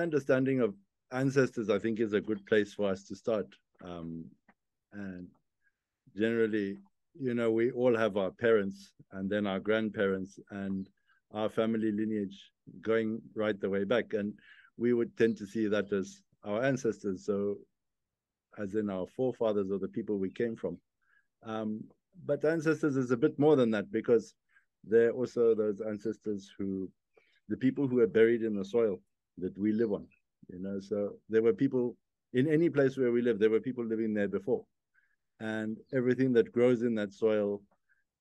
understanding of ancestors, I think, is a good place for us to start. Um, and generally, you know, we all have our parents and then our grandparents and our family lineage going right the way back. And we would tend to see that as our ancestors. So, as in our forefathers or the people we came from. Um, but ancestors is a bit more than that because they're also those ancestors who, the people who are buried in the soil that we live on. You know, so there were people in any place where we live, there were people living there before. And everything that grows in that soil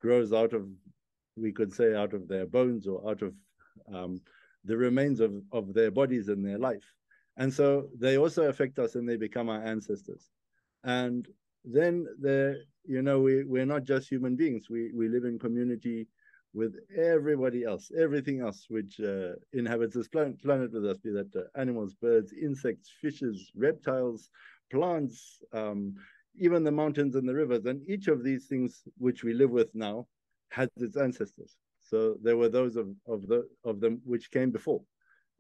grows out of, we could say, out of their bones or out of um, the remains of, of their bodies and their life. And so they also affect us and they become our ancestors. And then there, you know, we, we're not just human beings. We, we live in community with everybody else, everything else which uh, inhabits this planet, planet with us, be that uh, animals, birds, insects, fishes, reptiles, plants, um, even the mountains and the rivers. And each of these things which we live with now has its ancestors. So there were those of, of, the, of them which came before.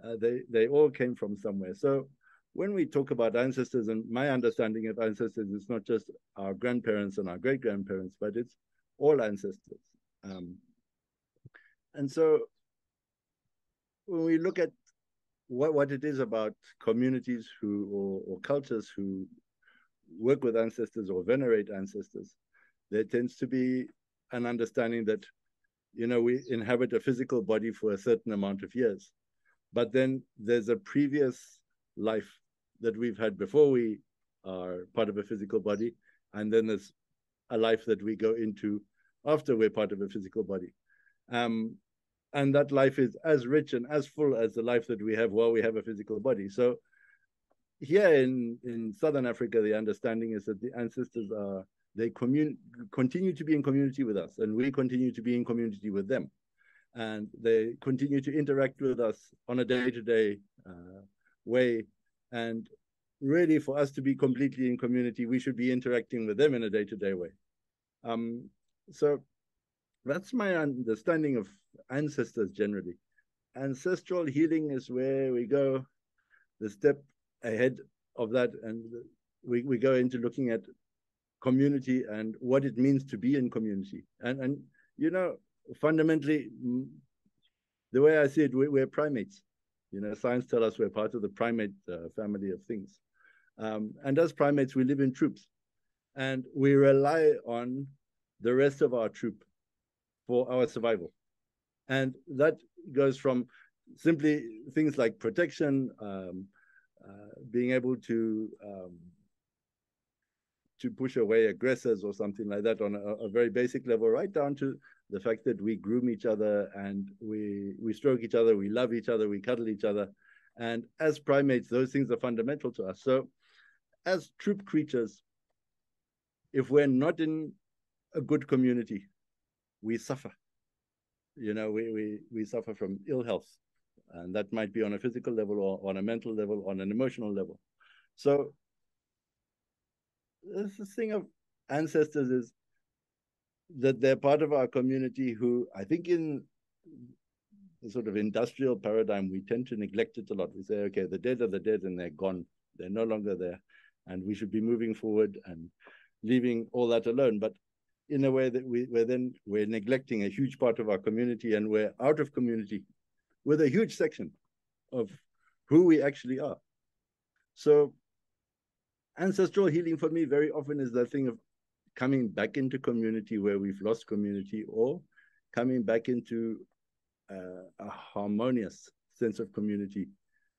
Uh, they, they all came from somewhere. So when we talk about ancestors, and my understanding of ancestors is not just our grandparents and our great grandparents, but it's all ancestors. Um, and so when we look at what, what it is about communities who or, or cultures who work with ancestors or venerate ancestors, there tends to be an understanding that, you know, we inhabit a physical body for a certain amount of years. But then there's a previous life that we've had before we are part of a physical body. And then there's a life that we go into after we're part of a physical body. Um, and that life is as rich and as full as the life that we have while we have a physical body. So here in, in Southern Africa, the understanding is that the ancestors are, they commun- continue to be in community with us and we continue to be in community with them. And they continue to interact with us on a day-to-day uh, way. And really for us to be completely in community, we should be interacting with them in a day-to-day way. Um, so that's my understanding of ancestors generally. Ancestral healing is where we go the step ahead of that, and we, we go into looking at community and what it means to be in community. And and you know, fundamentally, the way I see it, we, we're primates. You know, science tell us we're part of the primate uh, family of things. Um, and as primates, we live in troops, and we rely on the rest of our troop for our survival. And that goes from simply things like protection, um, uh, being able to um, to push away aggressors or something like that on a, a, very basic level, right down to the fact that we groom each other and we we stroke each other, we love each other, we cuddle each other, and as primates, those things are fundamental to us. So, as troop creatures, if we're not in a good community, we suffer. You know, we, we, we suffer from ill health, and that might be on a physical level or on a mental level, on an emotional level. So, this thing of ancestors is that they're part of our community who I think in the sort of industrial paradigm, we tend to neglect it a lot. We say, okay, the dead are the dead and they're gone. They're no longer there. And we should be moving forward and leaving all that alone. But in a way that we, we're then we're neglecting a huge part of our community and we're out of community with a huge section of who we actually are. So ancestral healing for me very often is that thing of coming back into community where we've lost community or coming back into uh, a harmonious sense of community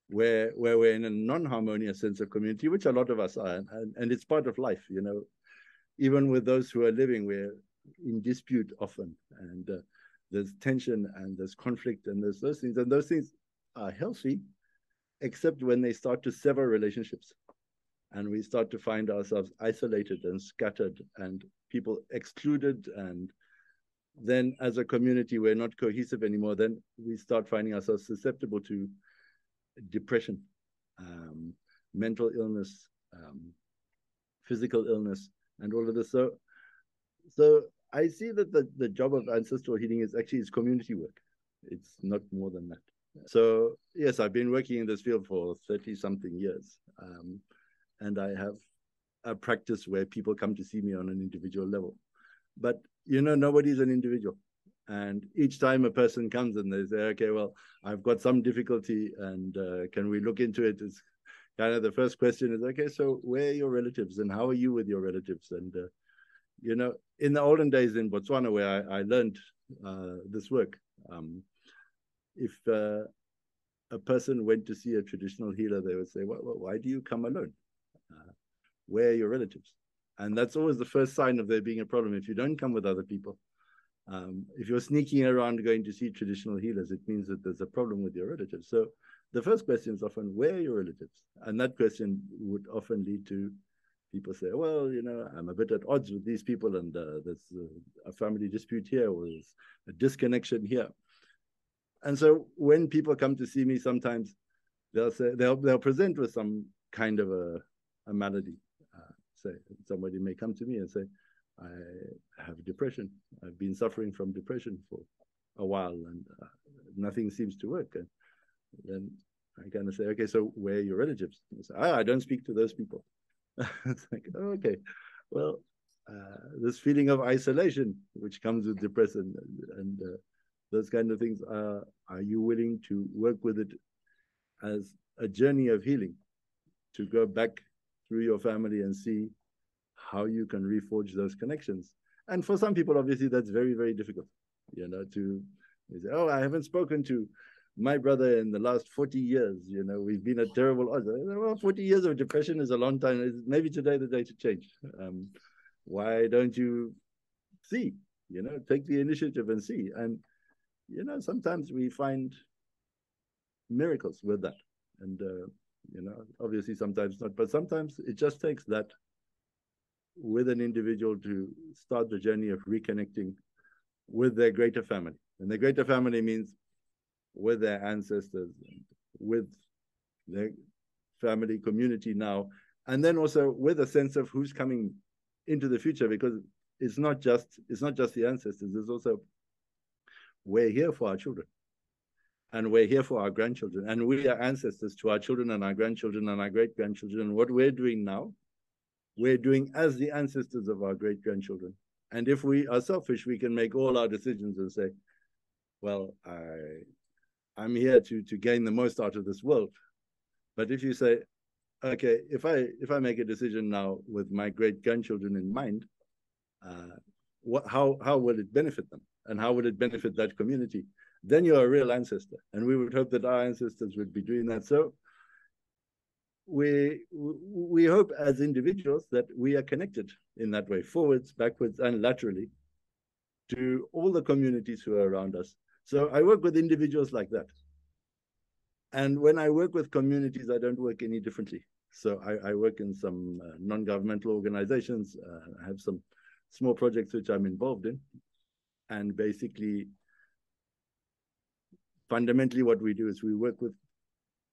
where where we're in a non-harmonious sense of community which a lot of us are and, and it's part of life you know even with those who are living, we're in dispute often, and uh, there's tension and there's conflict and there's those things, and those things are healthy, except when they start to sever relationships, and we start to find ourselves isolated and scattered, and people excluded, and then as a community we're not cohesive anymore. Then we start finding ourselves susceptible to depression, um, mental illness, um, physical illness and all of this. So, so I see that the, the job of ancestral healing is actually is community work. It's not more than that. So yes, I've been working in this field for 30 something years. Um, and I have a practice where people come to see me on an individual level. But you know, nobody's an individual. And each time a person comes and they say, okay, well, I've got some difficulty and uh, can we look into it? It's kind of the first question is, okay, so where are your relatives and how are you with your relatives? And, uh, you know, in the olden days in Botswana where I, I learned uh, this work, um, if uh, a person went to see a traditional healer, they would say, well, why do you come alone? Uh, where are your relatives? And that's always the first sign of there being a problem. If you don't come with other people, um, if you're sneaking around going to see traditional healers, it means that there's a problem with your relatives. So the first question is often, where are your relatives? And that question would often lead to people say, well, you know, I'm a bit at odds with these people and uh, there's a, a family dispute here or there's a disconnection here. And so when people come to see me, sometimes they'll say they'll they'll present with some kind of a, a malady. Uh, say somebody may come to me and say, I have depression. I've been suffering from depression for a while, and uh, nothing seems to work. And then I kind of say, okay, so where are your relatives? Say, ah, I don't speak to those people. it's like, oh, okay, well, uh, this feeling of isolation which comes with depression and, and uh, those kind of things are are you willing to work with it as a journey of healing to go back through your family and see how you can reforge those connections and for some people obviously that's very very difficult you know to say oh i haven't spoken to my brother in the last 40 years you know we've been a terrible odds well 40 years of depression is a long time maybe today the day to change um, why don't you see you know take the initiative and see and you know, sometimes we find miracles with that. And, uh, you know, obviously sometimes not, but sometimes it just takes that with an individual to start the journey of reconnecting with their greater family. And the greater family means with their ancestors, with their family community now, and then also with a sense of who's coming into the future because it's not just it's not just the ancestors, It's also we're here for our children. And we're here for our grandchildren. And we are ancestors to our children and our grandchildren and our great grandchildren. And what we're doing now, we're doing as the ancestors of our great grandchildren. And if we are selfish, we can make all our decisions and say, well, I, I'm here to, to gain the most out of this world. But if you say, okay, if I if I make a decision now with my great grandchildren in mind, uh, what how how will it benefit them? and how would it benefit that community? Then you're a real ancestor. And we would hope that our ancestors would be doing that. So we we hope as individuals that we are connected in that way, forwards, backwards, and laterally to all the communities who are around us. So I work with individuals like that. And when I work with communities, I don't work any differently. So I, I work in some uh, non-governmental organizations. Uh, I have some small projects which I'm involved in and basically fundamentally what we do is we work with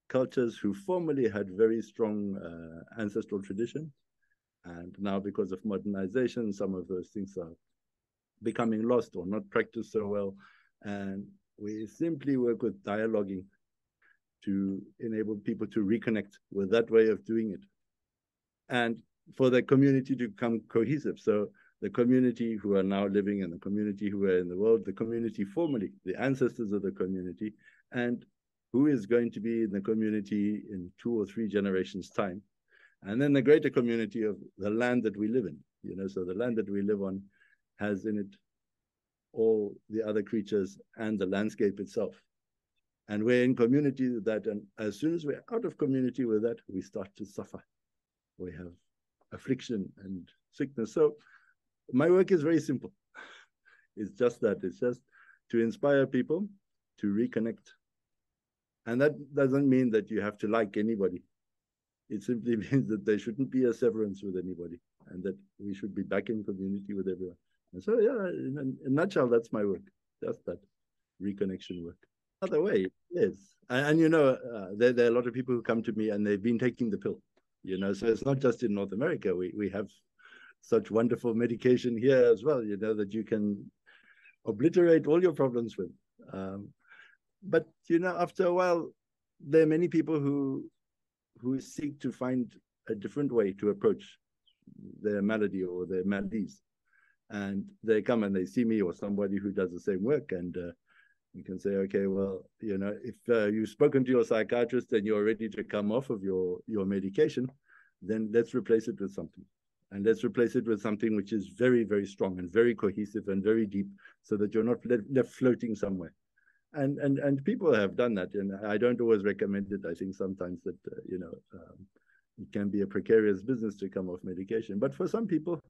cultures who formerly had very strong uh, ancestral tradition and now because of modernization some of those things are becoming lost or not practiced so well and we simply work with dialoguing to enable people to reconnect with that way of doing it and for the community to become cohesive so the community who are now living in the community who are in the world, the community formerly, the ancestors of the community, and who is going to be in the community in two or three generations' time. And then the greater community of the land that we live in. You know, so the land that we live on has in it all the other creatures and the landscape itself. And we're in community with that. And as soon as we're out of community with that, we start to suffer. We have affliction and sickness. So my work is very simple. It's just that. It's just to inspire people to reconnect. And that doesn't mean that you have to like anybody. It simply means that there shouldn't be a severance with anybody and that we should be back in community with everyone. So, yeah, in a, nutshell, that's my work. Just that reconnection work. Other way, yes. And, and you know, uh, there, there are a lot of people who come to me and they've been taking the pill, you know, so it's not just in North America. We, we have such wonderful medication here as well, you know, that you can obliterate all your problems with. Um, but you know, after a while, there are many people who who seek to find a different way to approach their malady or their maladies. And they come and they see me or somebody who does the same work. And uh, you can say, okay, well, you know, if uh, you've spoken to your psychiatrist and you're ready to come off of your, your medication, then let's replace it with something. And let's replace it with something which is very, very strong and very cohesive and very deep so that you're not left, floating somewhere and and and people have done that and i don't always recommend it i think sometimes that uh, you know um, it can be a precarious business to come off medication but for some people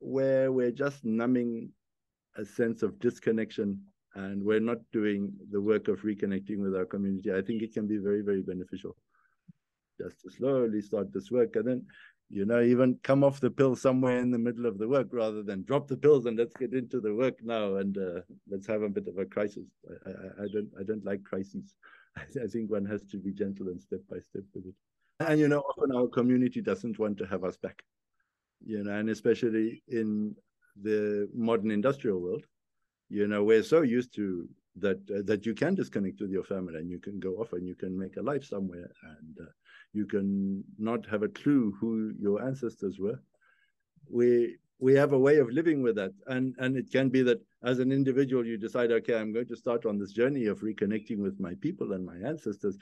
where we're just numbing a sense of disconnection and we're not doing the work of reconnecting with our community i think it can be very very beneficial just to slowly start this work and then you know, even come off the pill somewhere in the middle of the work rather than drop the pills and let's get into the work now and uh, let's have a bit of a crisis. I, I, I don't I don't like crises. I, I, think one has to be gentle and step by step with it. And you know, often our community doesn't want to have us back. You know, and especially in the modern industrial world, you know, we're so used to that uh, that you can disconnect with your family and you can go off and you can make a life somewhere and uh, you can not have a clue who your ancestors were. We we have a way of living with that, and and it can be that as an individual you decide, okay, I'm going to start on this journey of reconnecting with my people and my ancestors,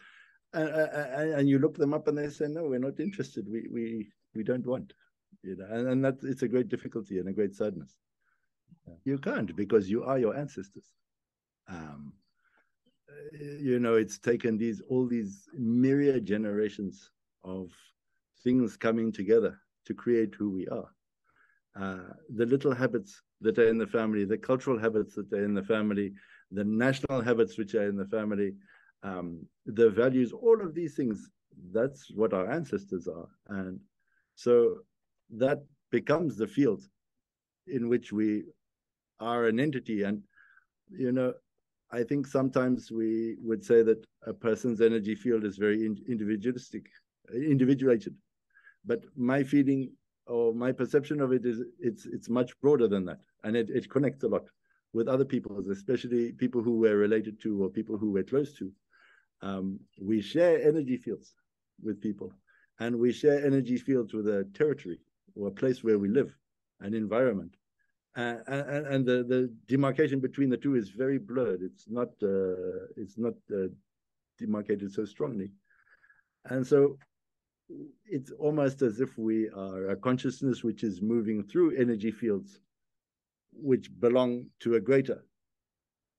and, and, and you look them up and they say, no, we're not interested. We we we don't want, you know, and, and that it's a great difficulty and a great sadness. You can't because you are your ancestors. Um, you know, it's taken these all these myriad generations of things coming together to create who we are. Uh, the little habits that are in the family, the cultural habits that are in the family, the national habits which are in the family, um, the values, all of these things, that's what our ancestors are. And so that becomes the field in which we are an entity. And, you know, I think sometimes we would say that a person's energy field is very individualistic, individuated. But my feeling or my perception of it is it's it's much broader than that, and it, it connects a lot with other people, especially people who we're related to or people who we're close to. Um, we share energy fields with people, and we share energy fields with a territory or a place where we live, an environment and, and, and the, the demarcation between the two is very blurred. It's not uh, it's not uh, demarcated so strongly, and so it's almost as if we are a consciousness which is moving through energy fields, which belong to a greater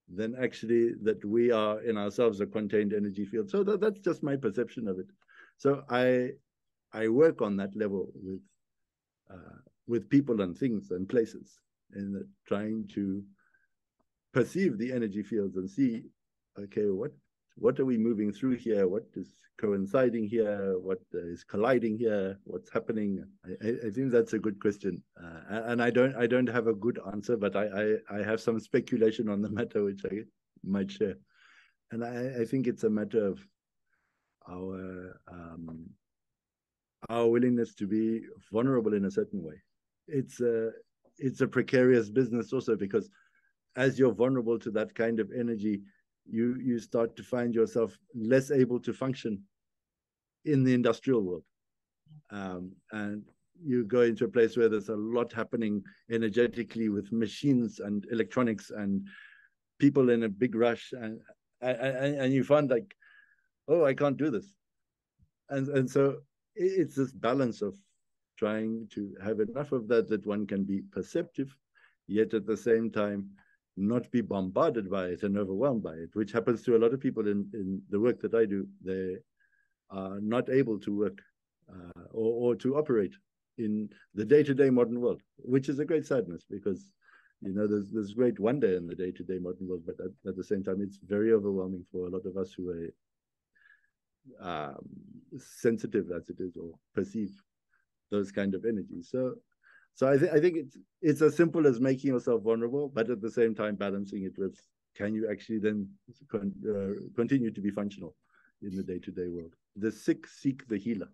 than actually that we are in ourselves a contained energy field. So that, that's just my perception of it. So I I work on that level with uh, with people and things and places and trying to perceive the energy fields and see, okay, what what are we moving through here? What is coinciding here? What is colliding here? What's happening? I, I think that's a good question, uh, and I don't I don't have a good answer, but I, I, I have some speculation on the matter which I might share, and I, I think it's a matter of our um, our willingness to be vulnerable in a certain way. It's a it's a precarious business also because as you're vulnerable to that kind of energy, you you start to find yourself less able to function in the industrial world. Um, and you go into a place where there's a lot happening energetically with machines and electronics and people in a big rush and and, and you find like oh i can't do this and and so it's this balance of trying to have enough of that that one can be perceptive, yet at the same time not be bombarded by it and overwhelmed by it, which happens to a lot of people in, in the work that I do. They are not able to work uh, or, or to operate in the day-to-day modern world, which is a great sadness because you know there's there's great wonder in the day-to-day modern world, but at, at the same time it's very overwhelming for a lot of us who are um, sensitive as it is or perceive those kind of energies. So, so I think I think it's it's as simple as making yourself vulnerable, but at the same time balancing it with can you actually then con uh, continue to be functional in the day-to-day -day world. The sick seek the healer.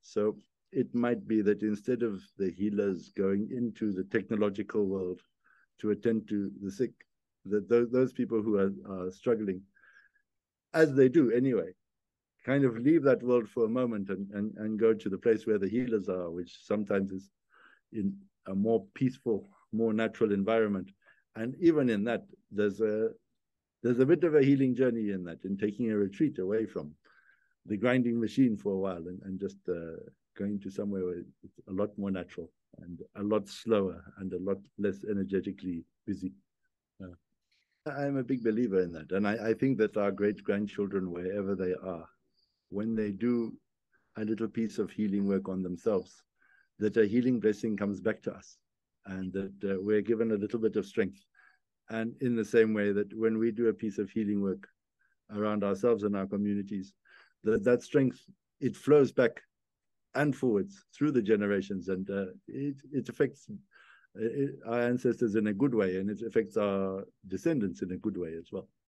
So it might be that instead of the healers going into the technological world to attend to the sick, that those, those people who are, are struggling, as they do anyway, kind of leave that world for a moment and, and, and go to the place where the healers are, which sometimes is in a more peaceful, more natural environment. And even in that, there's a there's a bit of a healing journey in that, in taking a retreat away from the grinding machine for a while and, and just uh, going to somewhere where it's a lot more natural and a lot slower and a lot less energetically busy. Uh, I'm a big believer in that. And I, I think that our great grandchildren, wherever they are, when they do a little piece of healing work on themselves, that a healing blessing comes back to us and that uh, we're given a little bit of strength. And in the same way that when we do a piece of healing work around ourselves and our communities, that, that strength, it flows back and forwards through the generations and uh, it, it affects it, our ancestors in a good way and it affects our descendants in a good way as well.